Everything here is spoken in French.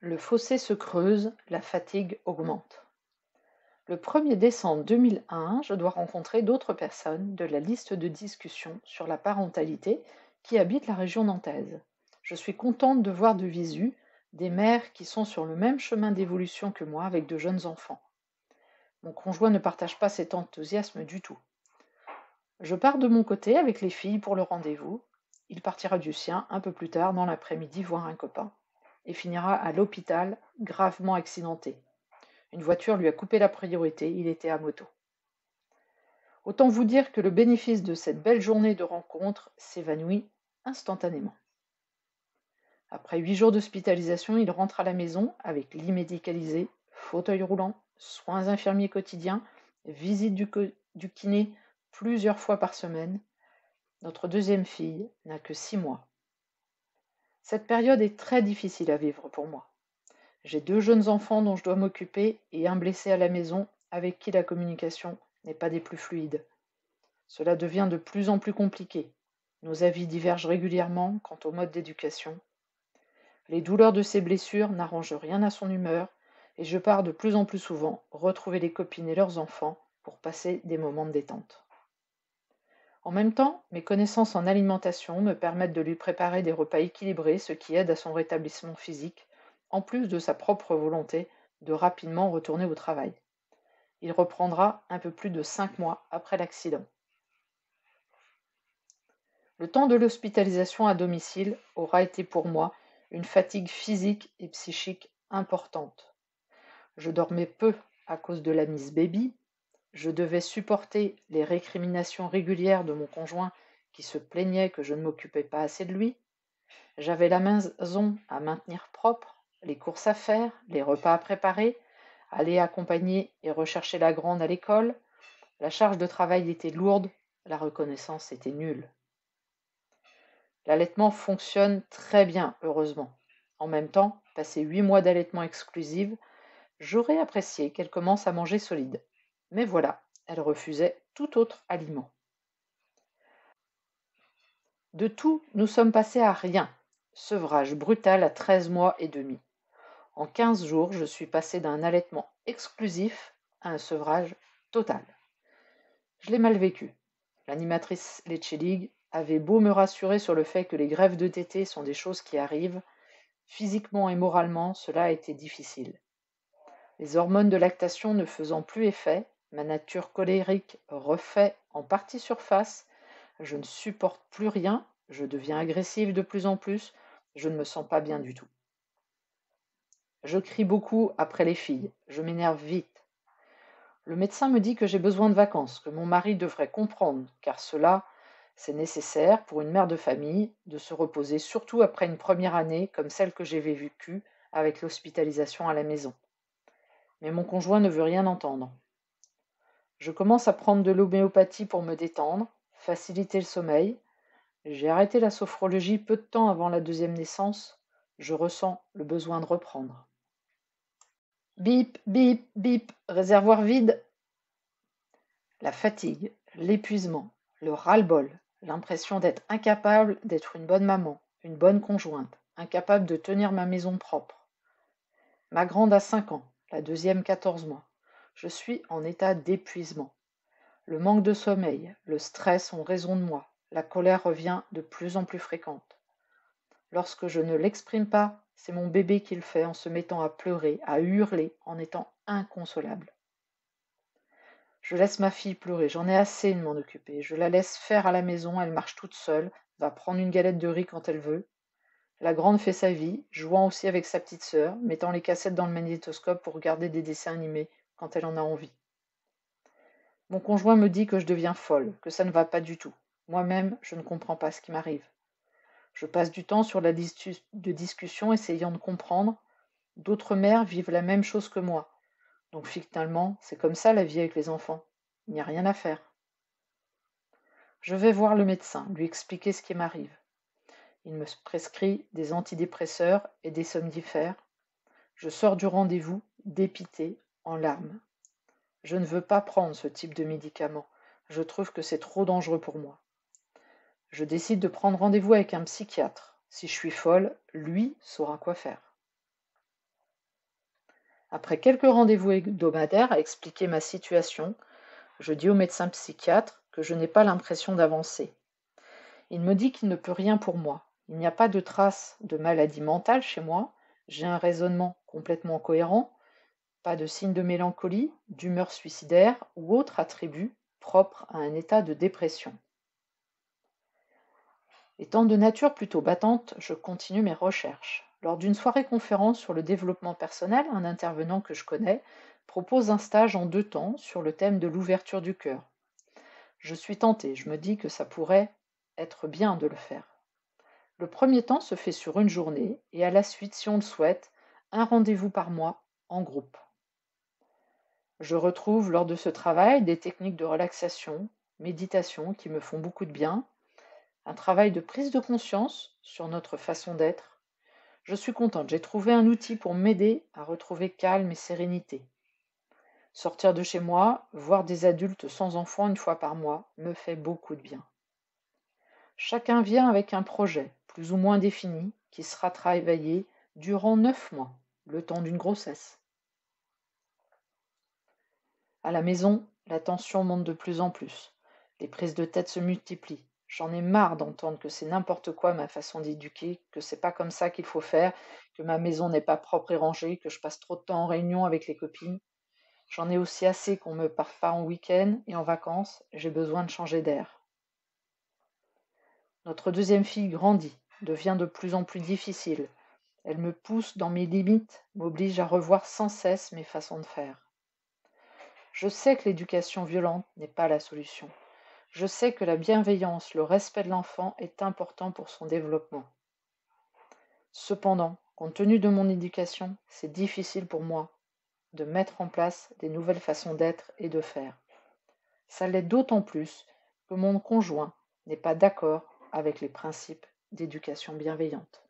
Le fossé se creuse, la fatigue augmente. Le 1er décembre 2001, je dois rencontrer d'autres personnes de la liste de discussion sur la parentalité qui habitent la région nantaise. Je suis contente de voir de visu des mères qui sont sur le même chemin d'évolution que moi avec de jeunes enfants. Mon conjoint ne partage pas cet enthousiasme du tout. Je pars de mon côté avec les filles pour le rendez-vous. Il partira du sien un peu plus tard dans l'après-midi voir un copain et finira à l'hôpital gravement accidenté. Une voiture lui a coupé la priorité, il était à moto. Autant vous dire que le bénéfice de cette belle journée de rencontre s'évanouit instantanément. Après huit jours d'hospitalisation, il rentre à la maison avec lit médicalisé, fauteuil roulant, soins infirmiers quotidiens, visite du, du kiné plusieurs fois par semaine. Notre deuxième fille n'a que six mois. Cette période est très difficile à vivre pour moi. J'ai deux jeunes enfants dont je dois m'occuper et un blessé à la maison avec qui la communication n'est pas des plus fluides. Cela devient de plus en plus compliqué. Nos avis divergent régulièrement quant au mode d'éducation. Les douleurs de ces blessures n'arrangent rien à son humeur et je pars de plus en plus souvent retrouver les copines et leurs enfants pour passer des moments de détente. En même temps, mes connaissances en alimentation me permettent de lui préparer des repas équilibrés, ce qui aide à son rétablissement physique, en plus de sa propre volonté de rapidement retourner au travail. Il reprendra un peu plus de cinq mois après l'accident. Le temps de l'hospitalisation à domicile aura été pour moi une fatigue physique et psychique importante. Je dormais peu à cause de la mise baby, je devais supporter les récriminations régulières de mon conjoint qui se plaignait que je ne m'occupais pas assez de lui, j'avais la maison à maintenir propre, les courses à faire, les repas à préparer, aller accompagner et rechercher la grande à l'école, la charge de travail était lourde, la reconnaissance était nulle. L'allaitement fonctionne très bien, heureusement. En même temps, passé huit mois d'allaitement exclusive, j'aurais apprécié qu'elle commence à manger solide. Mais voilà, elle refusait tout autre aliment. De tout, nous sommes passés à rien. Sevrage brutal à treize mois et demi. En quinze jours, je suis passé d'un allaitement exclusif à un sevrage total. Je l'ai mal vécu. L'animatrice League avait beau me rassurer sur le fait que les grèves de tétés sont des choses qui arrivent, physiquement et moralement, cela a été difficile. Les hormones de lactation ne faisant plus effet, ma nature colérique refait en partie surface, je ne supporte plus rien, je deviens agressive de plus en plus, je ne me sens pas bien du tout. Je crie beaucoup après les filles, je m'énerve vite. Le médecin me dit que j'ai besoin de vacances, que mon mari devrait comprendre, car cela, c'est nécessaire pour une mère de famille de se reposer surtout après une première année comme celle que j'ai vécue avec l'hospitalisation à la maison. Mais mon conjoint ne veut rien entendre. Je commence à prendre de l'homéopathie pour me détendre, faciliter le sommeil. J'ai arrêté la sophrologie peu de temps avant la deuxième naissance. Je ressens le besoin de reprendre. Bip, bip, bip, réservoir vide. La fatigue, l'épuisement, le ras-le-bol, L'impression d'être incapable d'être une bonne maman, une bonne conjointe, incapable de tenir ma maison propre. Ma grande a cinq ans, la deuxième quatorze mois. Je suis en état d'épuisement. Le manque de sommeil, le stress ont raison de moi. La colère revient de plus en plus fréquente. Lorsque je ne l'exprime pas, c'est mon bébé qui le fait en se mettant à pleurer, à hurler, en étant inconsolable. Je laisse ma fille pleurer, j'en ai assez de m'en occuper. Je la laisse faire à la maison, elle marche toute seule, va prendre une galette de riz quand elle veut. La grande fait sa vie, jouant aussi avec sa petite sœur, mettant les cassettes dans le magnétoscope pour regarder des dessins animés quand elle en a envie. Mon conjoint me dit que je deviens folle, que ça ne va pas du tout. Moi-même, je ne comprends pas ce qui m'arrive. Je passe du temps sur la de discussion essayant de comprendre. D'autres mères vivent la même chose que moi. Donc finalement, c'est comme ça la vie avec les enfants. Il n'y a rien à faire. Je vais voir le médecin, lui expliquer ce qui m'arrive. Il me prescrit des antidépresseurs et des somnifères. Je sors du rendez-vous, dépité, en larmes. Je ne veux pas prendre ce type de médicament. Je trouve que c'est trop dangereux pour moi. Je décide de prendre rendez-vous avec un psychiatre. Si je suis folle, lui saura quoi faire. Après quelques rendez-vous hebdomadaires à expliquer ma situation, je dis au médecin psychiatre que je n'ai pas l'impression d'avancer. Il me dit qu'il ne peut rien pour moi. Il n'y a pas de trace de maladie mentale chez moi, j'ai un raisonnement complètement cohérent, pas de signe de mélancolie, d'humeur suicidaire ou autre attribut propre à un état de dépression. Étant de nature plutôt battante, je continue mes recherches. Lors d'une soirée conférence sur le développement personnel, un intervenant que je connais propose un stage en deux temps sur le thème de l'ouverture du cœur. Je suis tentée, je me dis que ça pourrait être bien de le faire. Le premier temps se fait sur une journée et à la suite, si on le souhaite, un rendez-vous par mois en groupe. Je retrouve lors de ce travail des techniques de relaxation, méditation qui me font beaucoup de bien, un travail de prise de conscience sur notre façon d'être. Je suis contente, j'ai trouvé un outil pour m'aider à retrouver calme et sérénité. Sortir de chez moi, voir des adultes sans enfants une fois par mois, me fait beaucoup de bien. Chacun vient avec un projet, plus ou moins défini, qui sera travaillé durant neuf mois, le temps d'une grossesse. À la maison, la tension monte de plus en plus. Les prises de tête se multiplient. J'en ai marre d'entendre que c'est n'importe quoi ma façon d'éduquer, que c'est pas comme ça qu'il faut faire, que ma maison n'est pas propre et rangée, que je passe trop de temps en réunion avec les copines. J'en ai aussi assez qu'on me part pas en week-end et en vacances, j'ai besoin de changer d'air. Notre deuxième fille grandit, devient de plus en plus difficile. Elle me pousse dans mes limites, m'oblige à revoir sans cesse mes façons de faire. Je sais que l'éducation violente n'est pas la solution. Je sais que la bienveillance, le respect de l'enfant est important pour son développement. Cependant, compte tenu de mon éducation, c'est difficile pour moi de mettre en place des nouvelles façons d'être et de faire. Ça l'est d'autant plus que mon conjoint n'est pas d'accord avec les principes d'éducation bienveillante.